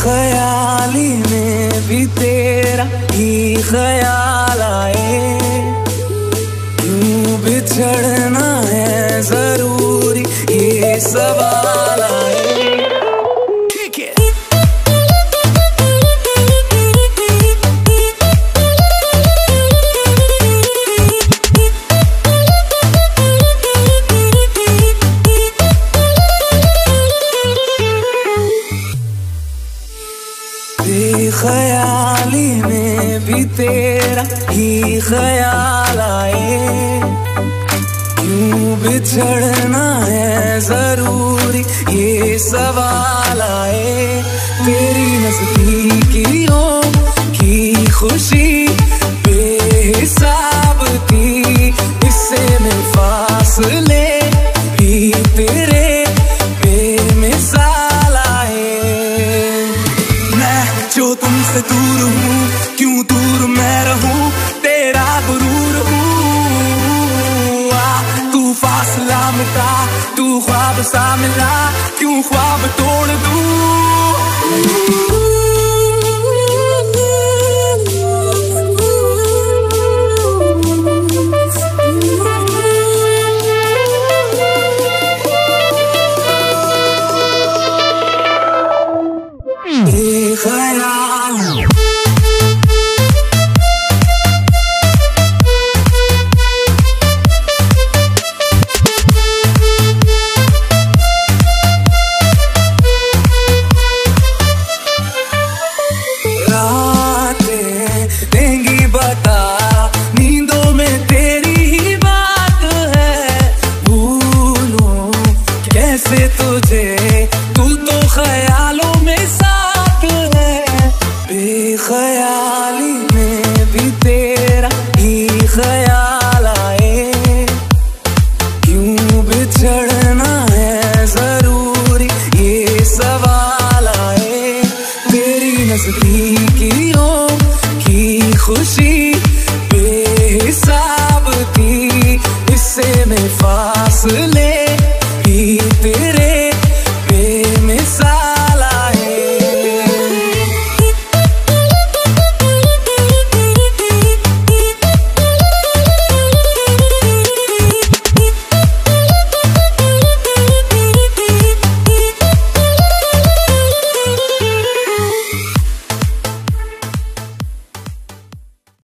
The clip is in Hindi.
ख्याली में भी तेरा ही ख्याल आए। क्यों बिछड़ना है ज़रूरी ये सवाल? आए ख्याली में भी तेरा ही ख्याल आए। क्यों बिछड़ना है ज़रूरी ये सवाल आए? तेरी नजदीकियों फासला तू ख्वाब सा मिला क्यों ख्वाब तोड़ दूँ तुझे तू तो ख्यालों में साथ है। बेख्याली में भी तेरा ही ख्याल आए। क्यों बिछड़ना है ज़रूरी ये सवाल आए। तेरी नजदीकियों की खुशी